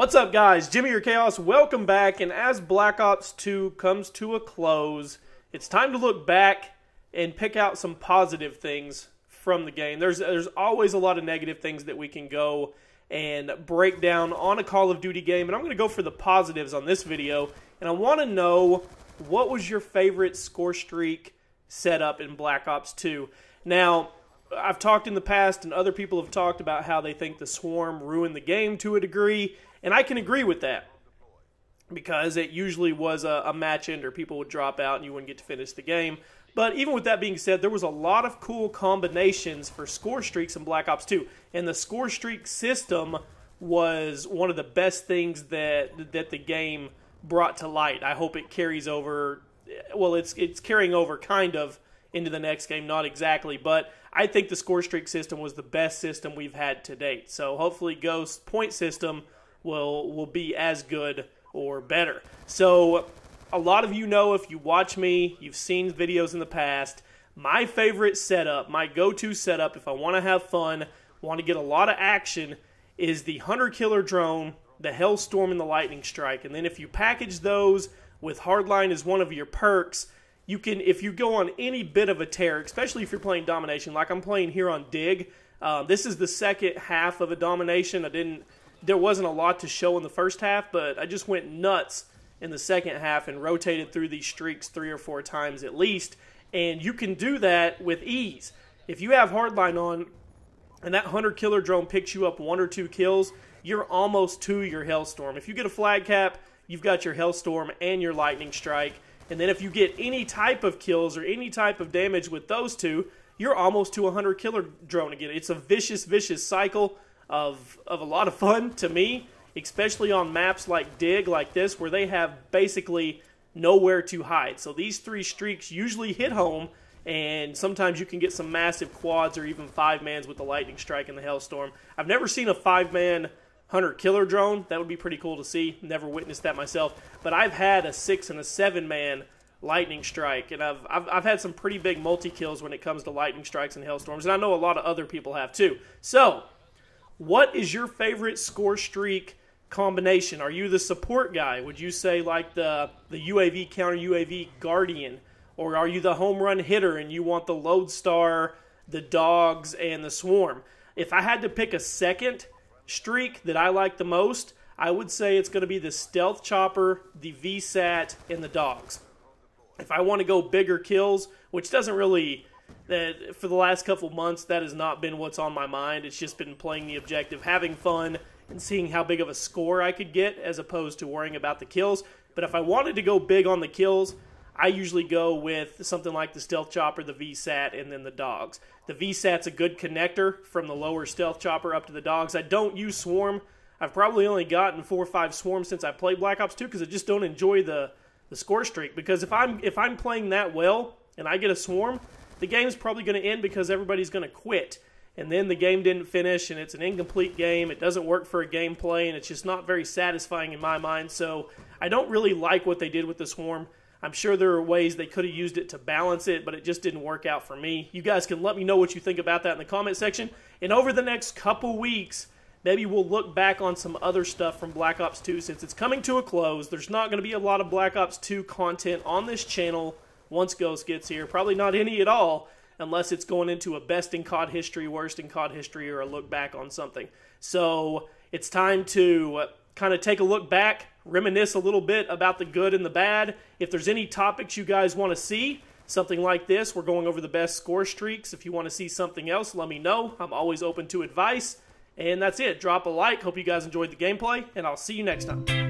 What's up, guys? Jimmy or Chaos, welcome back. And as Black Ops 2 comes to a close, it's time to look back and pick out some positive things from the game. There's there's always a lot of negative things that we can go and break down on a Call of Duty game, and I'm going to go for the positives on this video. And I want to know what was your favorite score streak setup in Black Ops 2. Now, I've talked in the past, and other people have talked about how they think the Swarm ruined the game to a degree, and I can agree with that because it usually was a, a match ender. People would drop out and you wouldn't get to finish the game. But even with that being said, there was a lot of cool combinations for score streaks in Black Ops 2. And the score streak system was one of the best things that that the game brought to light. I hope it carries over well, it's it's carrying over kind of into the next game, not exactly, but I think the score streak system was the best system we've had to date. So hopefully Ghost point system will will be as good or better. So a lot of you know if you watch me, you've seen videos in the past. My favorite setup, my go-to setup if I want to have fun, want to get a lot of action is the hunter killer drone, the Hellstorm and the Lightning Strike. And then if you package those with Hardline as one of your perks, you can if you go on any bit of a tear, especially if you're playing domination, like I'm playing here on Dig. Uh, this is the second half of a domination. I didn't. There wasn't a lot to show in the first half, but I just went nuts in the second half and rotated through these streaks three or four times at least. And you can do that with ease. If you have hardline on, and that hunter killer drone picks you up one or two kills, you're almost to your Hellstorm. If you get a flag cap, you've got your Hellstorm and your Lightning Strike. And then if you get any type of kills or any type of damage with those two, you're almost to a hunter killer drone again. It's a vicious, vicious cycle of of a lot of fun to me, especially on maps like Dig, like this, where they have basically nowhere to hide. So these three streaks usually hit home, and sometimes you can get some massive quads or even five mans with the lightning strike and the Hellstorm. I've never seen a five man hunter killer drone. That would be pretty cool to see. Never witnessed that myself. But I've had a six and a seven man lightning strike, and I've, I've I've had some pretty big multi kills when it comes to lightning strikes and Hellstorms, and I know a lot of other people have too. So, what is your favorite score streak combination? Are you the support guy? Would you say like the the UAV counter UAV guardian, or are you the home run hitter and you want the lodestar, the dogs, and the swarm? If I had to pick a second streak that I like the most, I would say it's going to be the Stealth Chopper, the VSAT, and the Dogs. If I want to go bigger kills, which doesn't really, that for the last couple months, that has not been what's on my mind. It's just been playing the objective, having fun, and seeing how big of a score I could get as opposed to worrying about the kills. But if I wanted to go big on the kills, I usually go with something like the Stealth Chopper, the VSAT, and then the Dogs. The VSAT's a good connector from the lower Stealth Chopper up to the Dogs. I don't use Swarm. I've probably only gotten four or five Swarms since I played Black Ops 2 because I just don't enjoy the, the score streak. Because if I'm if I'm playing that well and I get a Swarm, the game's probably going to end because everybody's going to quit. And then the game didn't finish, and it's an incomplete game. It doesn't work for a gameplay, and it's just not very satisfying in my mind. So I don't really like what they did with the Swarm. I'm sure there are ways they could have used it to balance it, but it just didn't work out for me. You guys can let me know what you think about that in the comment section. And over the next couple weeks, maybe we'll look back on some other stuff from Black Ops 2 since it's coming to a close. There's not going to be a lot of Black Ops 2 content on this channel once Ghost gets here. Probably not any at all unless it's going into a best in COD history, worst in COD history, or a look back on something. So it's time to kind of take a look back, reminisce a little bit about the good and the bad. If there's any topics you guys want to see, something like this, we're going over the best score streaks. If you want to see something else, let me know. I'm always open to advice. And that's it. Drop a like. Hope you guys enjoyed the gameplay, and I'll see you next time.